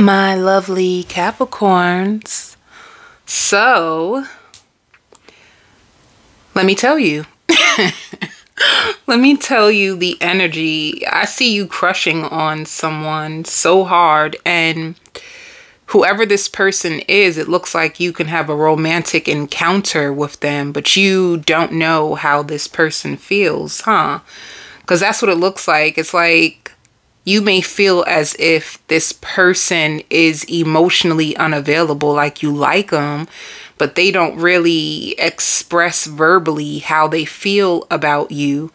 my lovely Capricorns. So, let me tell you. let me tell you the energy. I see you crushing on someone so hard, and whoever this person is, it looks like you can have a romantic encounter with them, but you don't know how this person feels, huh? Because that's what it looks like. It's like you may feel as if this person is emotionally unavailable, like you like them, but they don't really express verbally how they feel about you.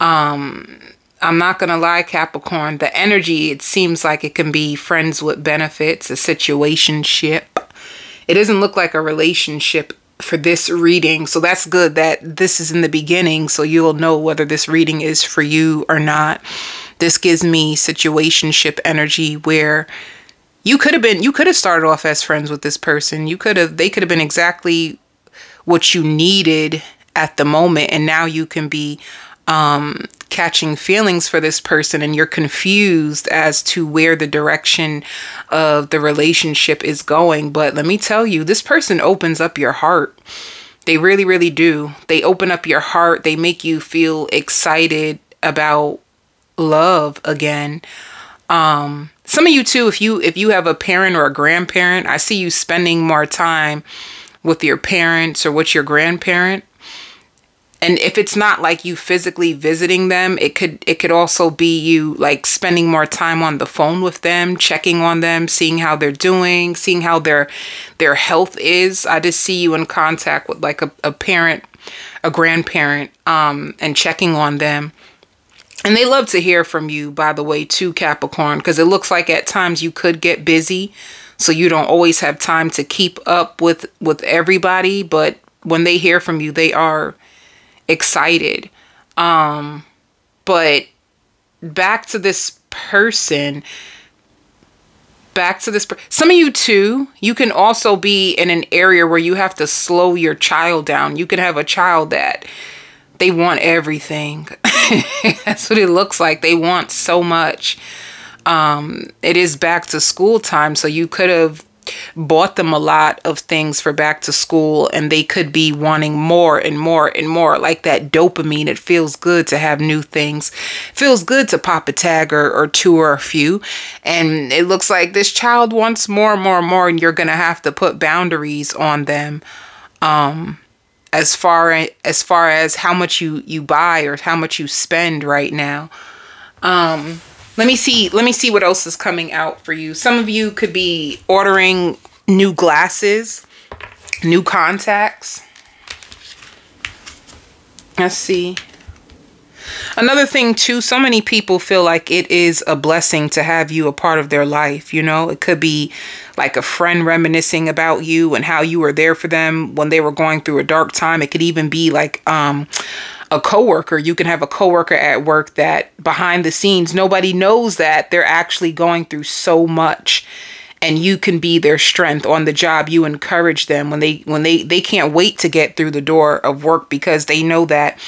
Um, I'm not going to lie, Capricorn, the energy, it seems like it can be friends with benefits, a situationship. It doesn't look like a relationship for this reading. So that's good that this is in the beginning so you'll know whether this reading is for you or not. This gives me situationship energy where you could have been you could have started off as friends with this person. You could have they could have been exactly what you needed at the moment and now you can be um, catching feelings for this person and you're confused as to where the direction of the relationship is going. But let me tell you, this person opens up your heart. They really, really do. They open up your heart. They make you feel excited about love again. Um, some of you too, if you if you have a parent or a grandparent, I see you spending more time with your parents or with your grandparent. And if it's not like you physically visiting them, it could it could also be you like spending more time on the phone with them, checking on them, seeing how they're doing, seeing how their their health is. I just see you in contact with like a, a parent, a grandparent, um, and checking on them and they love to hear from you, by the way, too, Capricorn, because it looks like at times you could get busy. So you don't always have time to keep up with, with everybody. But when they hear from you, they are excited. Um, but back to this person back to this some of you too you can also be in an area where you have to slow your child down you can have a child that they want everything. That's what it looks like. They want so much. Um, it is back to school time, so you could have bought them a lot of things for back to school and they could be wanting more and more and more like that dopamine it feels good to have new things feels good to pop a tag or, or two or a few and it looks like this child wants more and more and more and you're gonna have to put boundaries on them um as far as far as how much you you buy or how much you spend right now. Um, let me see. Let me see what else is coming out for you. Some of you could be ordering new glasses, new contacts. Let's see. Another thing too, so many people feel like it is a blessing to have you a part of their life, you know? It could be like a friend reminiscing about you and how you were there for them when they were going through a dark time. It could even be like um a coworker. You can have a coworker at work that behind the scenes nobody knows that they're actually going through so much and you can be their strength on the job you encourage them when they when they they can't wait to get through the door of work because they know that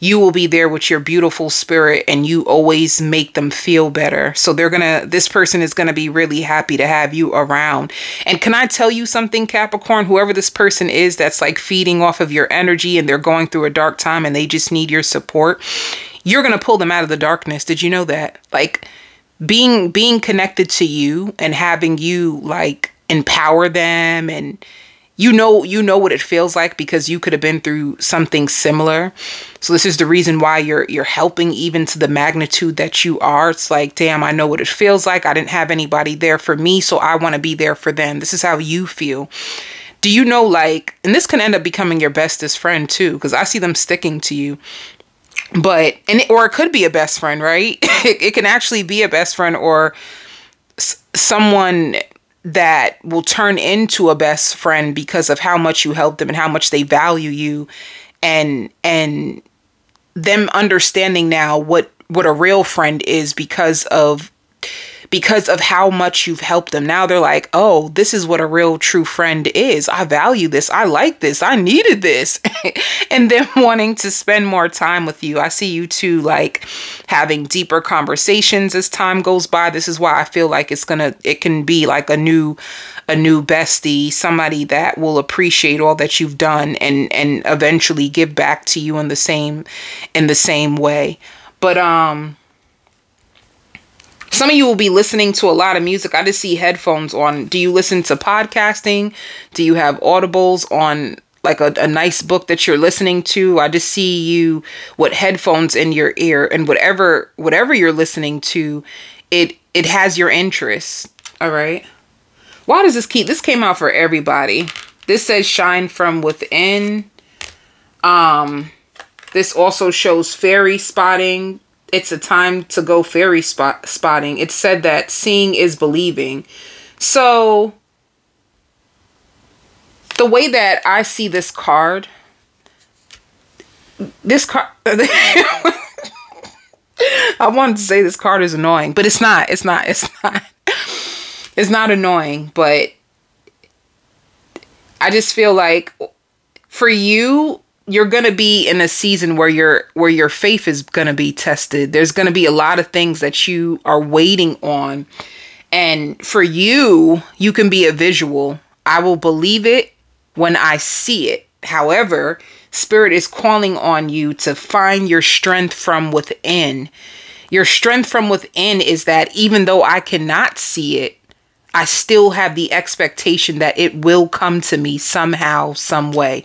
you will be there with your beautiful spirit and you always make them feel better. So they're going to, this person is going to be really happy to have you around. And can I tell you something, Capricorn? Whoever this person is that's like feeding off of your energy and they're going through a dark time and they just need your support, you're going to pull them out of the darkness. Did you know that? Like, being being connected to you and having you like empower them and you know you know what it feels like because you could have been through something similar. So this is the reason why you're you're helping even to the magnitude that you are. It's like damn i know what it feels like. I didn't have anybody there for me so i want to be there for them. This is how you feel. Do you know like and this can end up becoming your bestest friend too because i see them sticking to you. But and it, or it could be a best friend right? It, it can actually be a best friend or someone that will turn into a best friend because of how much you help them and how much they value you and and them understanding now what what a real friend is because of because of how much you've helped them. Now they're like, oh, this is what a real true friend is. I value this. I like this. I needed this. and then wanting to spend more time with you. I see you too, like having deeper conversations as time goes by. This is why I feel like it's gonna, it can be like a new, a new bestie, somebody that will appreciate all that you've done and and eventually give back to you in the same in the same way. But um some of you will be listening to a lot of music. I just see headphones on. Do you listen to podcasting? Do you have audibles on like a, a nice book that you're listening to? I just see you with headphones in your ear and whatever whatever you're listening to, it it has your interest. All right. Why does this keep this came out for everybody? This says shine from within. Um this also shows fairy spotting it's a time to go fairy spot spotting. It said that seeing is believing. So the way that I see this card, this card, I wanted to say this card is annoying, but it's not. It's not. It's not. It's not annoying, but I just feel like for you, you're going to be in a season where your where your faith is going to be tested. There's going to be a lot of things that you are waiting on. And for you, you can be a visual. I will believe it when I see it. However, spirit is calling on you to find your strength from within. Your strength from within is that even though I cannot see it, I still have the expectation that it will come to me somehow, some way.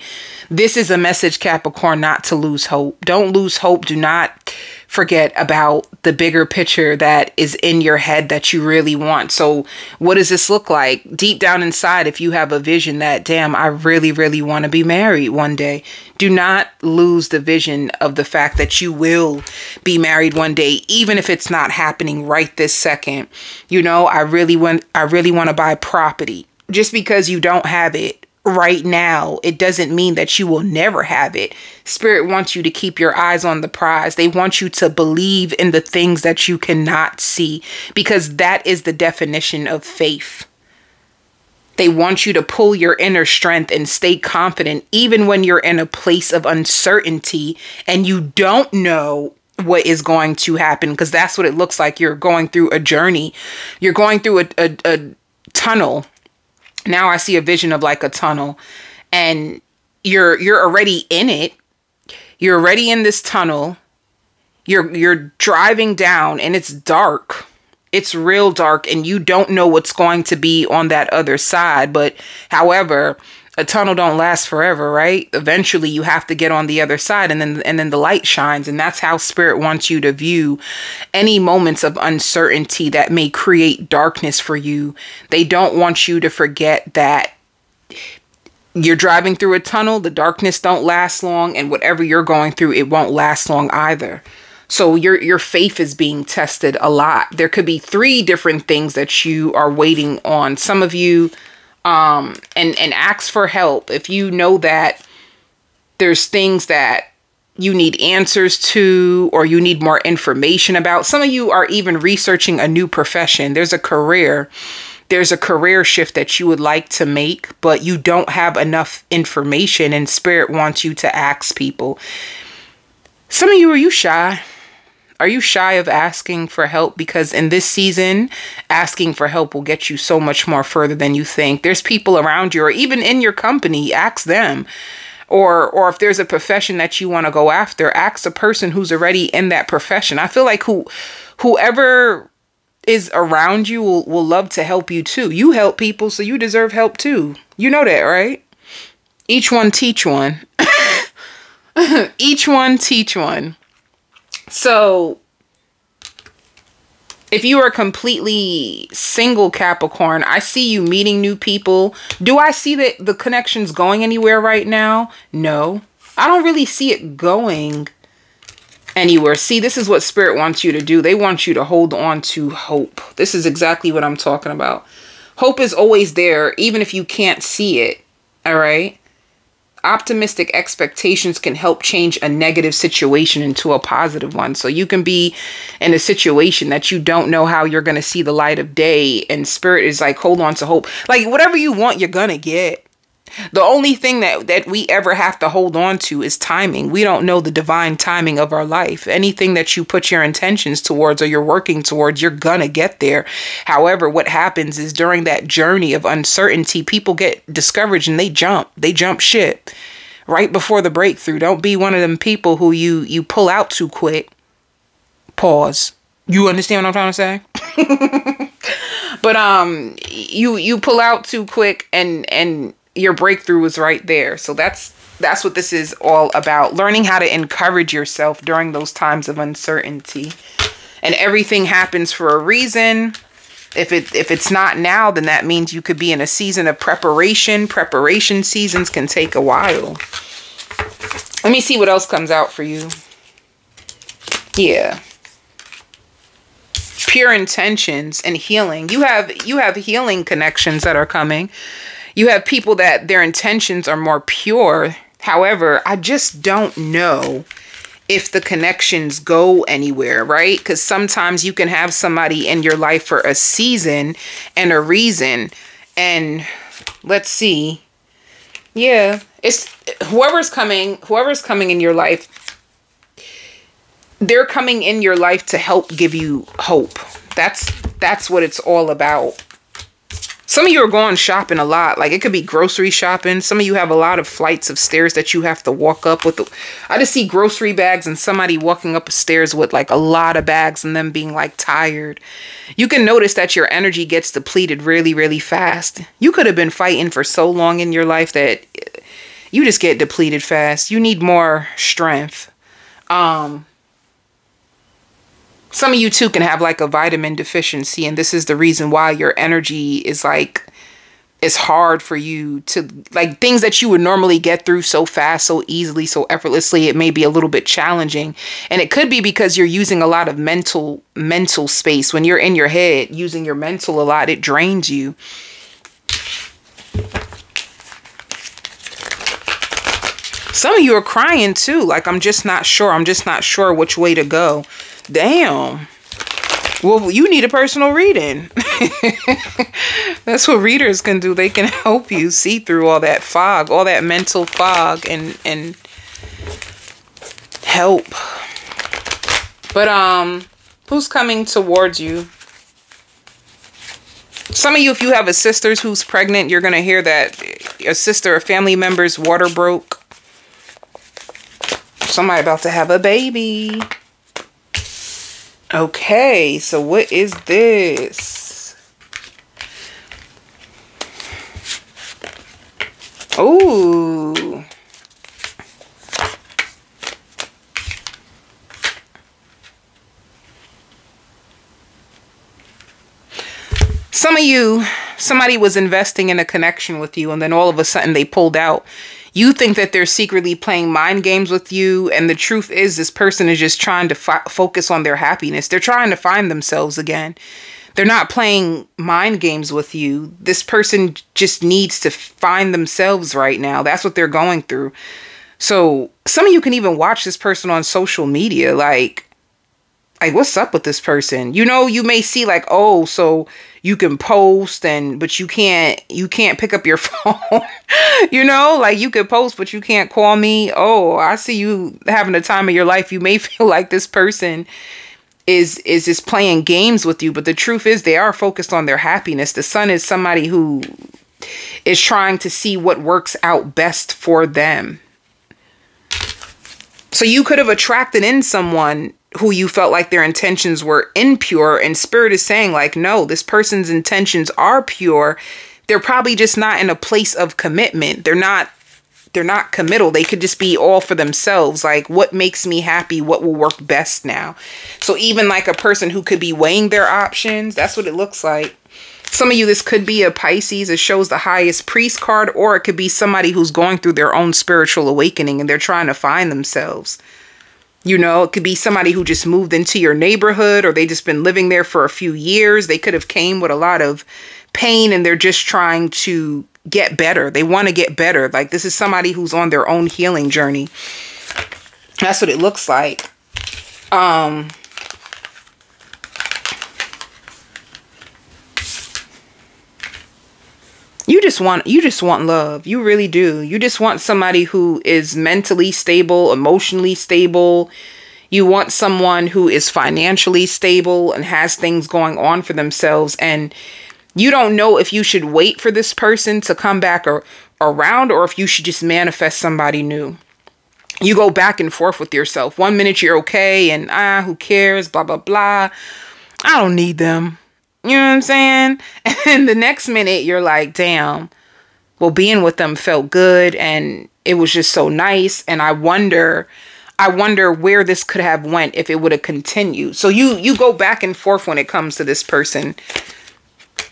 This is a message, Capricorn, not to lose hope. Don't lose hope. Do not forget about the bigger picture that is in your head that you really want. So, what does this look like? Deep down inside, if you have a vision that, damn, I really, really want to be married one day, do not lose the vision of the fact that you will be married one day, even if it's not happening right this second. You know, I really want, I really want to buy property. Just because you don't have it right now, it doesn't mean that you will never have it. Spirit wants you to keep your eyes on the prize. They want you to believe in the things that you cannot see because that is the definition of faith. They want you to pull your inner strength and stay confident even when you're in a place of uncertainty and you don't know what is going to happen because that's what it looks like. You're going through a journey, you're going through a, a, a tunnel now I see a vision of like a tunnel and you're you're already in it. You're already in this tunnel. You're you're driving down and it's dark. It's real dark and you don't know what's going to be on that other side, but however, a tunnel don't last forever, right? Eventually you have to get on the other side and then and then the light shines and that's how spirit wants you to view any moments of uncertainty that may create darkness for you. They don't want you to forget that you're driving through a tunnel, the darkness don't last long and whatever you're going through it won't last long either. So your your faith is being tested a lot. There could be three different things that you are waiting on. Some of you um, and and ask for help if you know that there's things that you need answers to or you need more information about. Some of you are even researching a new profession. There's a career there's a career shift that you would like to make, but you don't have enough information, and Spirit wants you to ask people. Some of you are you shy? Are you shy of asking for help? Because in this season, asking for help will get you so much more further than you think. There's people around you, or even in your company, ask them. Or, or if there's a profession that you want to go after, ask a person who's already in that profession. I feel like who, whoever is around you will, will love to help you too. You help people, so you deserve help too. You know that, right? Each one teach one. Each one teach one. So if you are completely single Capricorn, I see you meeting new people. Do I see that the connections going anywhere right now? No. I don't really see it going anywhere. See, this is what spirit wants you to do. They want you to hold on to hope. This is exactly what I'm talking about. Hope is always there, even if you can't see it. All right. Optimistic expectations can help change a negative situation into a positive one. So you can be in a situation that you don't know how you're going to see the light of day, and spirit is like, hold on to hope. Like, whatever you want, you're going to get. The only thing that, that we ever have to hold on to is timing. We don't know the divine timing of our life. Anything that you put your intentions towards or you're working towards, you're gonna get there. However, what happens is during that journey of uncertainty, people get discouraged and they jump. They jump ship right before the breakthrough. Don't be one of them people who you you pull out too quick. Pause. You understand what I'm trying to say? but um you you pull out too quick and and your breakthrough is right there. So that's that's what this is all about. Learning how to encourage yourself during those times of uncertainty. And everything happens for a reason. If it if it's not now, then that means you could be in a season of preparation. Preparation seasons can take a while. Let me see what else comes out for you. Yeah. Pure intentions and healing. You have you have healing connections that are coming you have people that their intentions are more pure. However, I just don't know if the connections go anywhere, right? Because sometimes you can have somebody in your life for a season and a reason. And let's see. Yeah, it's whoever's coming, whoever's coming in your life, they're coming in your life to help give you hope. That's that's what it's all about. Some of you are going shopping a lot. Like it could be grocery shopping. Some of you have a lot of flights of stairs that you have to walk up with. I just see grocery bags and somebody walking up stairs with like a lot of bags and them being like tired. You can notice that your energy gets depleted really, really fast. You could have been fighting for so long in your life that you just get depleted fast. You need more strength. Um, some of you too can have like a vitamin deficiency and this is the reason why your energy is like it's hard for you to like things that you would normally get through so fast so easily so effortlessly it may be a little bit challenging. And it could be because you're using a lot of mental mental space. When you're in your head using your mental a lot it drains you. Some of you are crying too. Like i'm just not sure. I'm just not sure which way to go Damn. Well, you need a personal reading. That's what readers can do. They can help you see through all that fog, all that mental fog and and help. But um who's coming towards you? Some of you if you have a sister who's pregnant, you're going to hear that a sister or family member's water broke. Somebody about to have a baby. Okay, so what is this? Oh. Some of you, somebody was investing in a connection with you and then all of a sudden they pulled out you think that they're secretly playing mind games with you and the truth is this person is just trying to fo- focus on their happiness. They're trying to find themselves again. They're not playing mind games with you. This person just needs to find themselves right now. That's what they're going through. So some of you can even watch this person on social media like like what's up with this person? You know you may see like oh so you can post and but you can't you can't pick up your phone you know? Like you could post but you can't call me. Oh i see you having a time of your life. You may feel like this person is is just playing games with you but the truth is they are focused on their happiness. The sun is somebody who is trying to see what works out best for them. So you could have attracted in someone who you felt like their intentions were impure and spirit is saying like no this person's intentions are pure. They're probably just not in a place of commitment. They're not they're not committal. They could just be all for themselves. Like what makes me happy? What will work best now? So even like a person who could be weighing their options that's what it looks like. Some of you this could be a pisces. It shows the High Priestess card or it could be somebody who's going through their own spiritual awakening and they're trying to find themselves you know, it could be somebody who just moved into your neighborhood or they just been living there for a few years. They could have came with a lot of pain and they're just trying to get better. They want to get better. Like this is somebody who's on their own healing journey. That's what it looks like. Um you just want you just want love. You really do. You just want somebody who is mentally stable emotionally stable. You want someone who is financially stable and has things going on for themselves. And you don't know if you should wait for this person to come back or around or if you should just manifest somebody new. You go back and forth with yourself. One minute you're okay and ah who cares blah blah blah. I don't need them you know what I'm saying? And the next minute you're like, damn, well, being with them felt good and it was just so nice. And I wonder, I wonder where this could have went if it would have continued. So you you go back and forth when it comes to this person.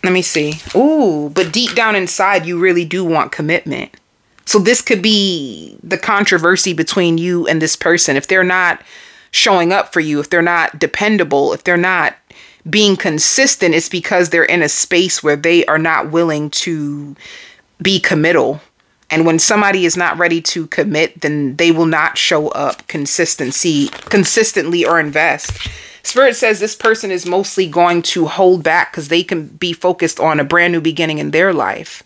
Let me see. Ooh, but deep down inside, you really do want commitment. So this could be the controversy between you and this person. If they're not showing up for you, if they're not dependable, if they're not being consistent is because they're in a space where they are not willing to be committal. And when somebody is not ready to commit, then they will not show up consistency consistently or invest. Spirit says this person is mostly going to hold back because they can be focused on a brand new beginning in their life.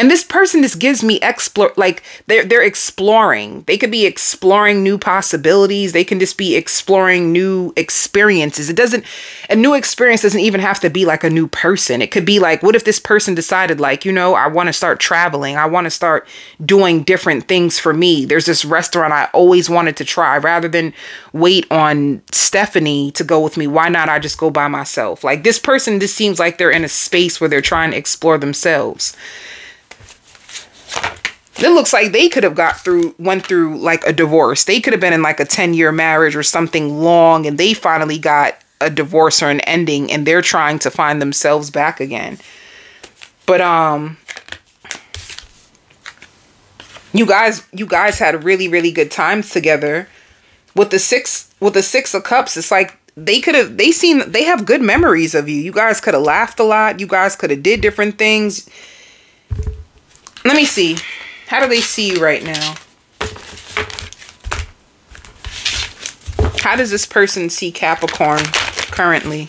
And this person just gives me explore like they're they're exploring. They could be exploring new possibilities. They can just be exploring new experiences. It doesn't a new experience doesn't even have to be like a new person. It could be like what if this person decided like, you know, I want to start traveling. I want to start doing different things for me. There's this restaurant I always wanted to try rather than wait on Stephanie to go with me. Why not I just go by myself? Like this person just seems like they're in a space where they're trying to explore themselves. It looks like they could have got through, went through like a divorce. They could have been in like a 10 year marriage or something long and they finally got a divorce or an ending and they're trying to find themselves back again. But, um, you guys, you guys had really, really good times together with the six, with the six of cups. It's like they could have, they seen, they have good memories of you. You guys could have laughed a lot. You guys could have did different things. Let me see. How do they see you right now? How does this person see Capricorn currently?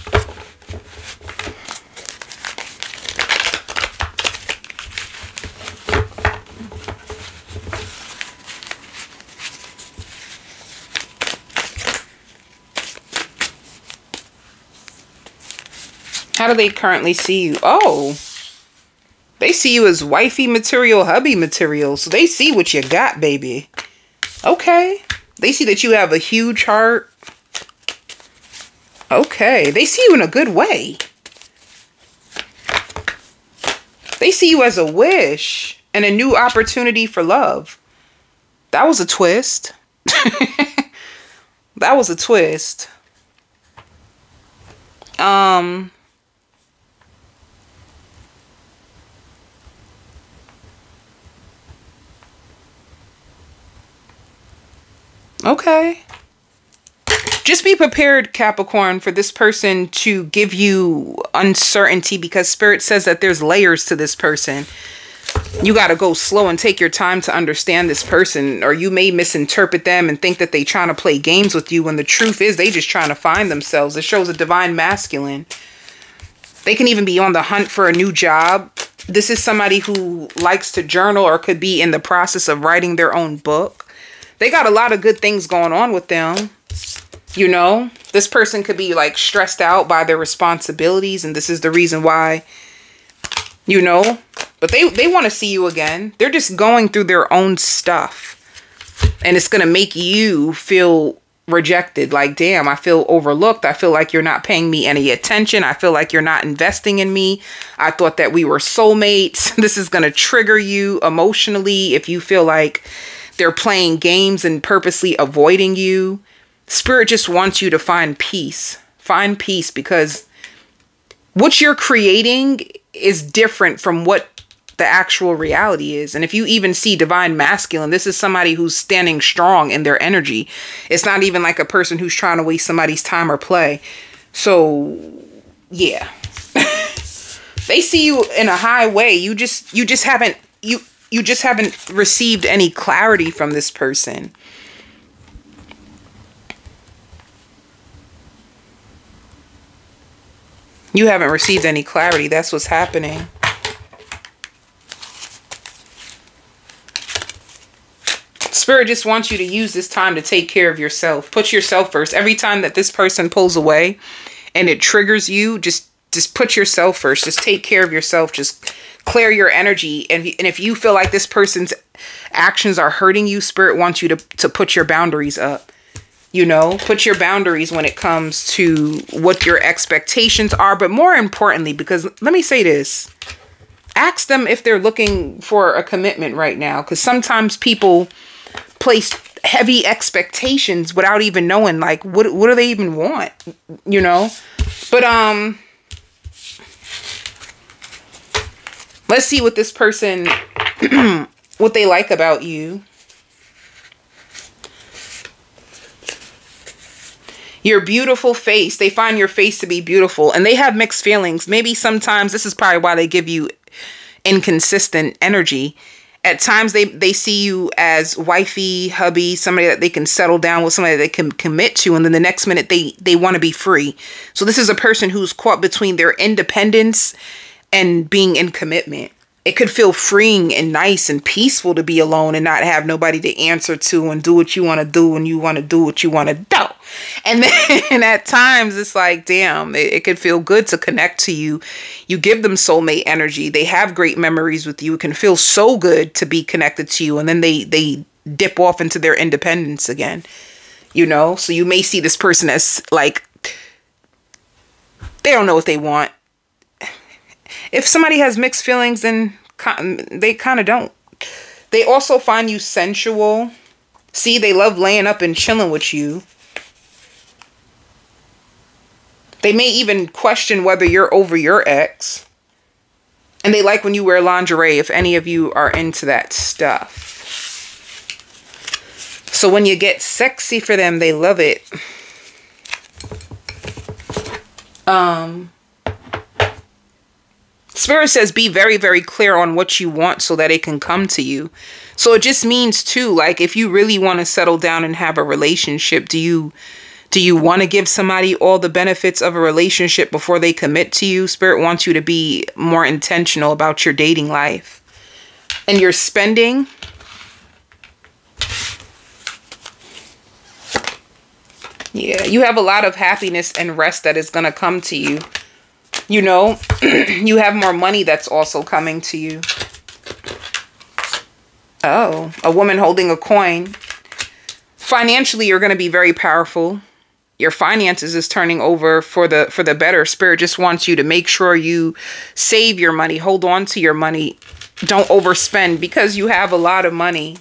How do they currently see you? Oh. They see you as wifey material, hubby material. So they see what you got, baby. Okay. They see that you have a huge heart. Okay. They see you in a good way. They see you as a wish and a new opportunity for love. That was a twist. that was a twist. Um Okay. Just be prepared, Capricorn, for this person to give you uncertainty because Spirit says that there's layers to this person. You got to go slow and take your time to understand this person, or you may misinterpret them and think that they trying to play games with you when the truth is they just trying to find themselves. It shows a divine masculine. They can even be on the hunt for a new job. This is somebody who likes to journal or could be in the process of writing their own book they got a lot of good things going on with them. You know, this person could be like stressed out by their responsibilities, and this is the reason why, you know, but they, they want to see you again. They're just going through their own stuff, and it's going to make you feel rejected. Like, damn, I feel overlooked. I feel like you're not paying me any attention. I feel like you're not investing in me. I thought that we were soulmates. This is going to trigger you emotionally if you feel like they're playing games and purposely avoiding you. Spirit just wants you to find peace. Find peace because what you're creating is different from what the actual reality is. And if you even see divine masculine, this is somebody who's standing strong in their energy. It's not even like a person who's trying to waste somebody's time or play. So, yeah. They see you in a high way. You just you just haven't you you just haven't received any clarity from this person. You haven't received any clarity. That's what's happening. Spirit just wants you to use this time to take care of yourself. Put yourself first. Every time that this person pulls away and it triggers you, just just put yourself first. Just take care of yourself. Just clear your energy. And, and if you feel like this person's actions are hurting you, Spirit wants you to, to put your boundaries up. You know, put your boundaries when it comes to what your expectations are. But more importantly, because let me say this ask them if they're looking for a commitment right now. Because sometimes people place heavy expectations without even knowing like what what do they even want you know but um let's see what this person what they like about you. Your beautiful face. They find your face to be beautiful and they have mixed feelings. Maybe sometimes this is probably why they give you inconsistent energy. At times they they see you as wifey, hubby, somebody that they can settle down with, somebody that they can commit to, and then the next minute they they want to be free. So this is a person who's caught between their independence and being in commitment it could feel freeing and nice and peaceful to be alone and not have nobody to answer to and do what you want to do and you want to do what you want to do. And then at times it's like, damn, it, it could feel good to connect to you. You give them soulmate energy. They have great memories with you. It can feel so good to be connected to you. And then they they dip off into their independence again. You know? So you may see this person as like they don't know what they want if somebody has mixed feelings, then they kind of don't. They also find you sensual. See, they love laying up and chilling with you. They may even question whether you're over your ex. And they like when you wear lingerie, if any of you are into that stuff. So when you get sexy for them, they love it. Um, Spirit says be very, very clear on what you want so that it can come to you. So it just means too, like if you really want to settle down and have a relationship, do you do you want to give somebody all the benefits of a relationship before they commit to you? Spirit wants you to be more intentional about your dating life. And your spending. Yeah, you have a lot of happiness and rest that is going to come to you you know, you have more money that's also coming to you. Oh, a woman holding a coin. Financially, you're going to be very powerful. Your finances is turning over for the for the better. Spirit just wants you to make sure you save your money, hold on to your money. Don't overspend because you have a lot of money.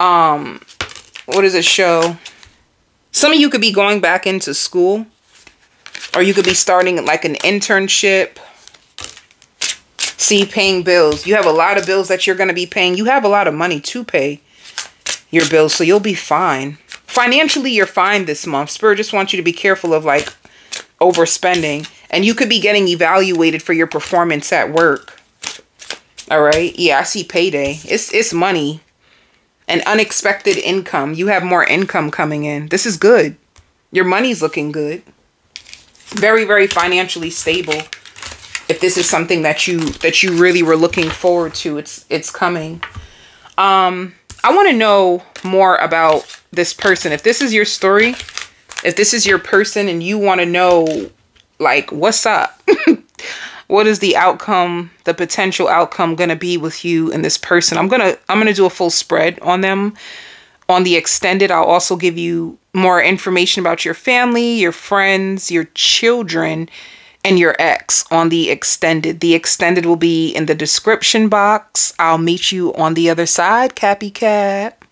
Um what does it show? Some of you could be going back into school or you could be starting like an internship. See, paying bills. You have a lot of bills that you're going to be paying. You have a lot of money to pay your bills, so you'll be fine. Financially, you're fine this month. Spirit just wants you to be careful of like overspending. And you could be getting evaluated for your performance at work. All right. Yeah, I see payday. It's it's money. An unexpected income. You have more income coming in. This is good. Your money's looking good very very financially stable. If this is something that you that you really were looking forward to it's it's coming. Um i want to know more about this person. If this is your story if this is your person and you want to know like what's up? What is the outcome the potential outcome going to be with you and this person? I'm going to i'm going to do a full spread on them on the extended, I'll also give you more information about your family, your friends, your children, and your ex on the extended. The extended will be in the description box. I'll meet you on the other side, Cappy Cat.